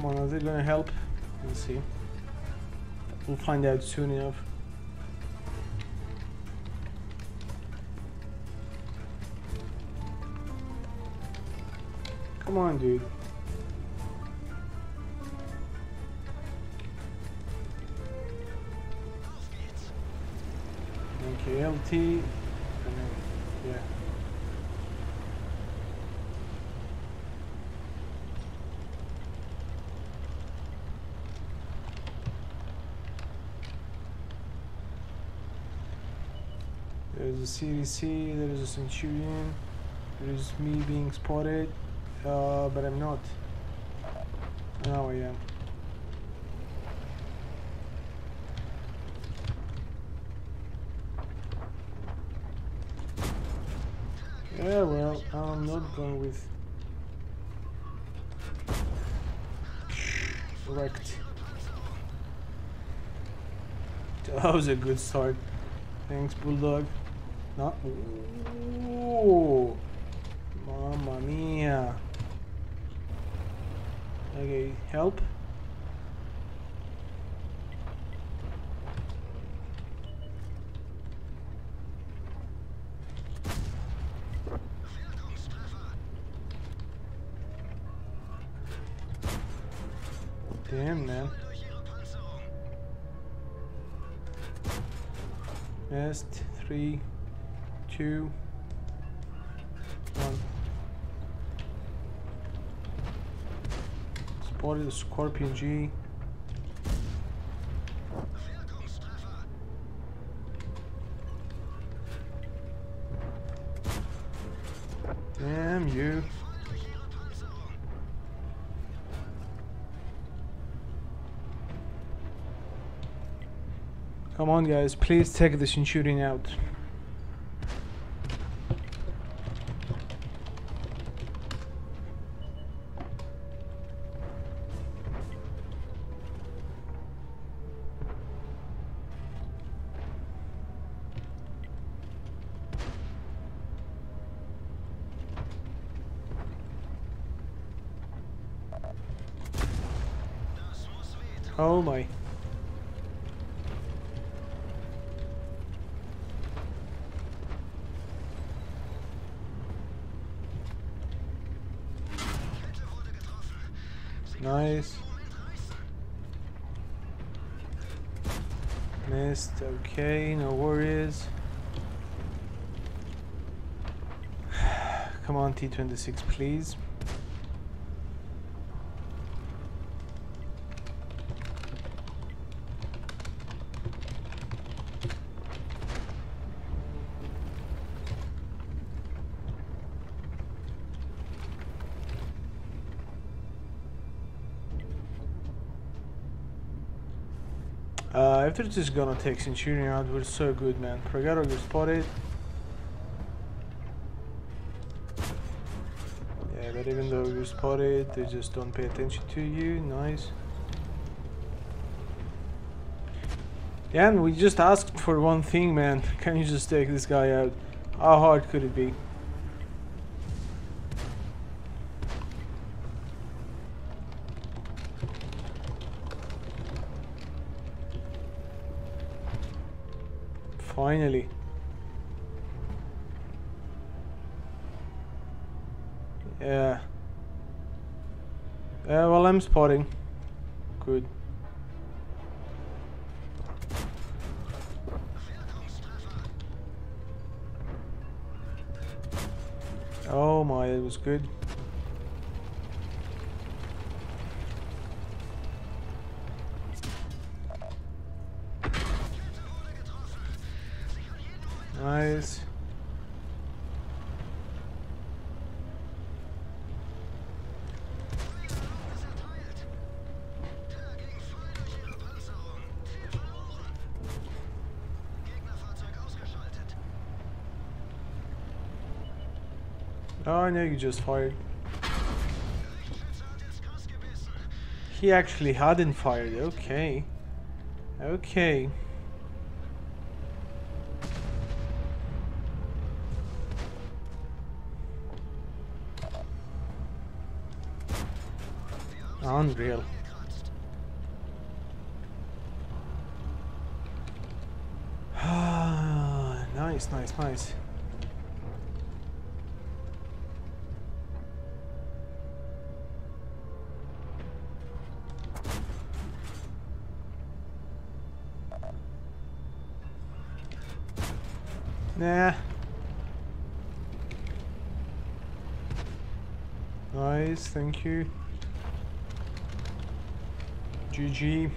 Come on, is it gonna help? Let's see. We'll find out soon enough. Come on, dude. Okay, LT. and then- Yeah. There's a CDC, there is a Centurion, there is me being spotted, uh, but I'm not. Now I am. Yeah, well, I'm not going with wrecked. That was a good start. Thanks, Bulldog. Not. Ooh. Mamma mia. Okay, help. Damn, man. Nest, three, two, one. Spotted the Skorpion G. Damn you. Come on, guys, please take the shooting out. Oh my. Nice. Missed. Okay, no worries. Come on, T26, please. Uh, they're just gonna take Centurion out, we're so good, man. Pragaro got spotted. Yeah, but even though you're spotted, they just don't pay attention to you. Nice. Yeah, and we just asked for one thing, man. Can you just take this guy out? How hard could it be? Finally. Yeah. Yeah, well, I'm spotting. Good. Oh my, it was good. Nice. Oh, I know you just fired. He actually hadn't fired. Okay. Okay. Unreal. nice, nice, nice. Nah. Nice, thank you. GG.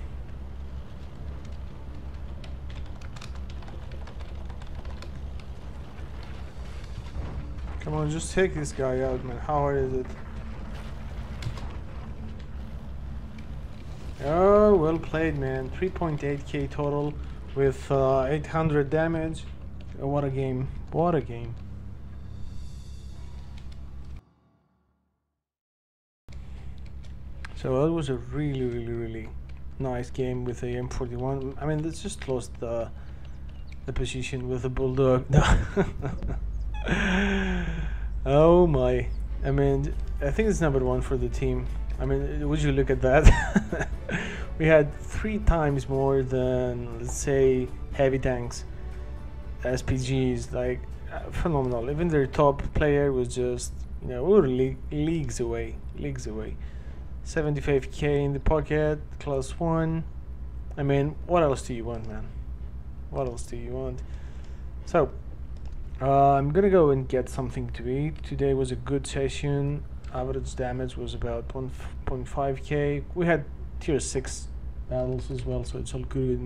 Come on, just take this guy out, man. How hard is it? Oh, well played, man. 3.8k total with uh, 800 damage. Oh, what a game. What a game. So that was a really, really, really nice game with the M41. I mean, let's just lost the the position with the bulldog. oh my! I mean, I think it's number one for the team. I mean, would you look at that? we had three times more than let's say heavy tanks. SPGs like uh, phenomenal. Even their top player was just you know we were le leagues away, leagues away. 75k in the pocket, class one. I mean, what else do you want, man? What else do you want? So, uh, I'm gonna go and get something to eat. Today was a good session. Average damage was about 1.5k. We had tier 6 battles as well, so it's all good